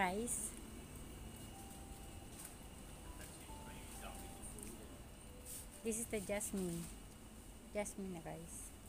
rice. This is the jasmine. Jasmine rice.